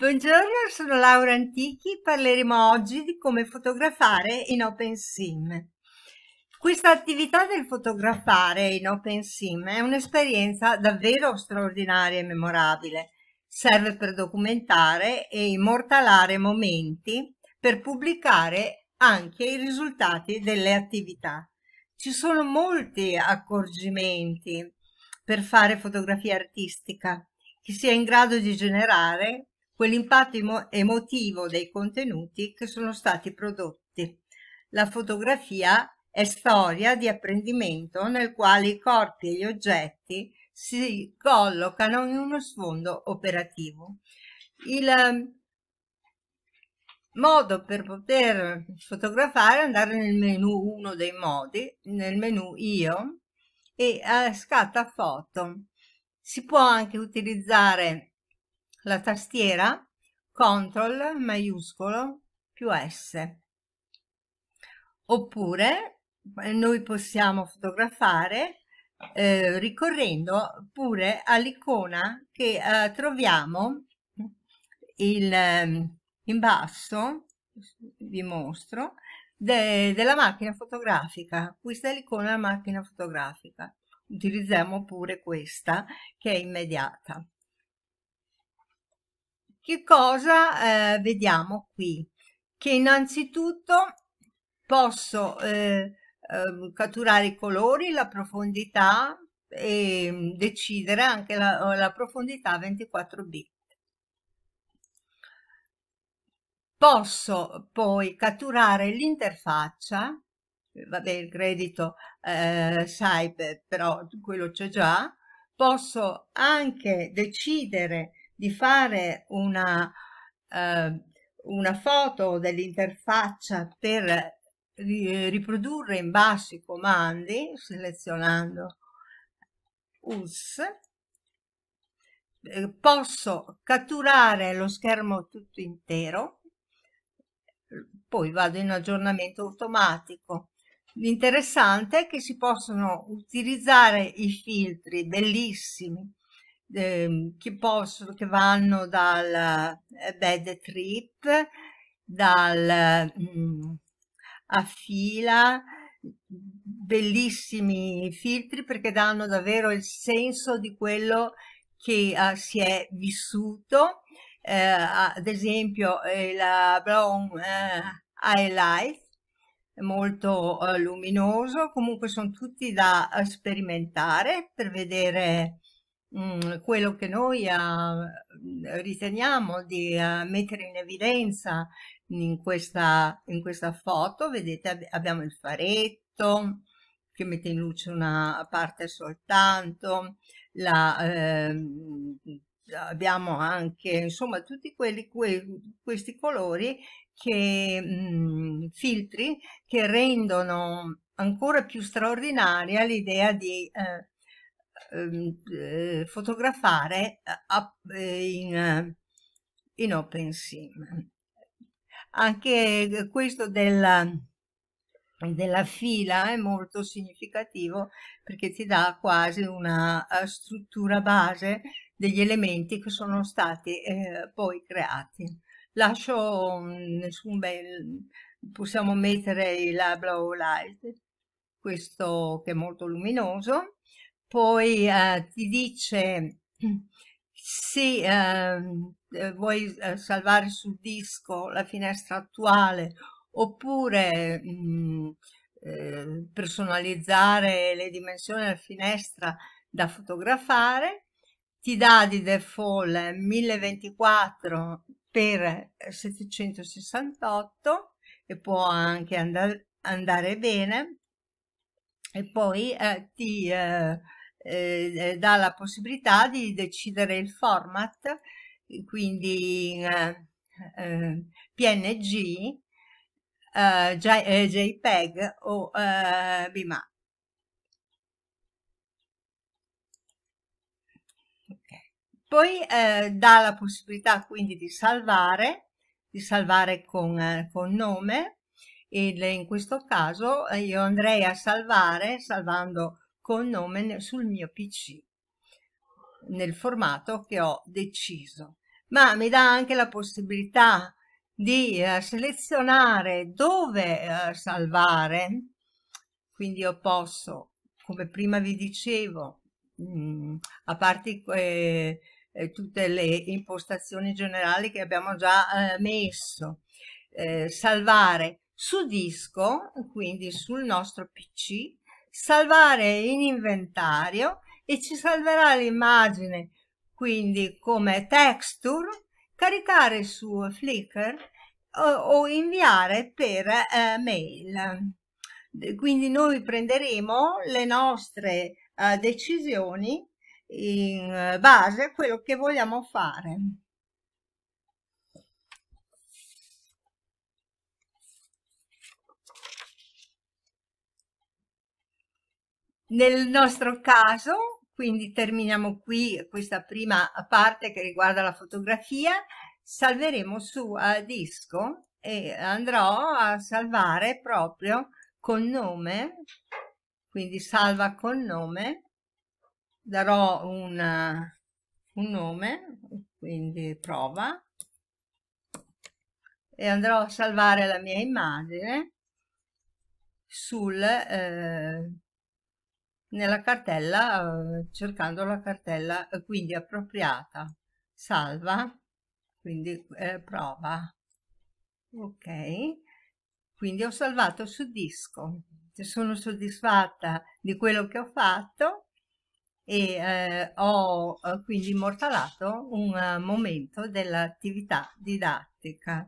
Buongiorno, sono Laura Antichi, parleremo oggi di come fotografare in OpenSim. Questa attività del fotografare in OpenSim è un'esperienza davvero straordinaria e memorabile. Serve per documentare e immortalare momenti per pubblicare anche i risultati delle attività. Ci sono molti accorgimenti per fare fotografia artistica che sia in grado di generare quell'impatto emotivo dei contenuti che sono stati prodotti. La fotografia è storia di apprendimento nel quale i corpi e gli oggetti si collocano in uno sfondo operativo. Il ehm, modo per poter fotografare è andare nel menu, uno dei modi, nel menu Io e eh, scatta foto. Si può anche utilizzare la tastiera CTRL maiuscolo più S. Oppure eh, noi possiamo fotografare eh, ricorrendo pure all'icona che eh, troviamo il, ehm, in basso, vi mostro, de, della macchina fotografica. Questa è l'icona macchina fotografica. Utilizziamo pure questa che è immediata. Che cosa eh, vediamo qui? Che innanzitutto posso eh, eh, catturare i colori, la profondità e mm, decidere anche la, la profondità 24 bit. Posso poi catturare l'interfaccia, vabbè il credito eh, Skype però quello c'è già, posso anche decidere di fare una, eh, una foto dell'interfaccia per riprodurre in basso i comandi selezionando US eh, posso catturare lo schermo tutto intero poi vado in aggiornamento automatico. L'interessante è che si possono utilizzare i filtri bellissimi eh, che, possono, che vanno dal eh, bad trip, dal mh, mm, a fila, bellissimi filtri perché danno davvero il senso di quello che uh, si è vissuto. Eh, ad esempio eh, la Brown eh, Highlight molto luminoso comunque sono tutti da sperimentare per vedere Mm, quello che noi uh, riteniamo di uh, mettere in evidenza in questa, in questa foto, vedete abbiamo il faretto che mette in luce una parte soltanto, la, eh, abbiamo anche insomma tutti quelli, que, questi colori che mh, mm, filtri che rendono ancora più straordinaria l'idea di eh, eh, fotografare eh, in, in OpenSim. Anche questo della, della fila è molto significativo perché ti dà quasi una struttura base degli elementi che sono stati eh, poi creati. Lascio nessun bel, possiamo mettere il blow light, questo che è molto luminoso, poi eh, ti dice se ehm, eh, vuoi eh, salvare sul disco la finestra attuale oppure mh, mm, eh, personalizzare le dimensioni della finestra da fotografare ti dà di default 1024 per 768 e può anche andare, andare bene e poi eh, ti eh, eh, eh, dà la possibilità di decidere il format, quindi eh, eh PNG, eh, JPEG o BIMA. Okay. Poi dà la possibilità quindi di salvare, di salvare con, con nome, e in questo caso io andrei a salvare salvando con nome sul mio PC nel formato che ho deciso. ma mi dà anche la possibilità di eh, selezionare dove eh, salvare quindi io posso come prima vi dicevo mh, mm, a parte eh, tutte le impostazioni generali che abbiamo già eh, messo eh, salvare su disco quindi sul nostro pc salvare in inventario e ci salverà l'immagine quindi come texture caricare su Flickr o, o inviare per eh, mail. Quindi noi prenderemo le nostre eh, decisioni in base a quello che vogliamo fare. Nel nostro caso quindi terminiamo qui questa prima parte che riguarda la fotografia, salveremo su a disco e andrò a salvare proprio con nome, quindi salva con nome, darò un, un nome, quindi prova, e andrò a salvare la mia immagine sul eh, nella cartella eh, cercando la cartella eh, quindi appropriata salva quindi eh, prova. Ok. Quindi ho salvato su disco. Sono soddisfatta di quello che ho fatto e eh, ho eh, quindi immortalato un momento dell'attività didattica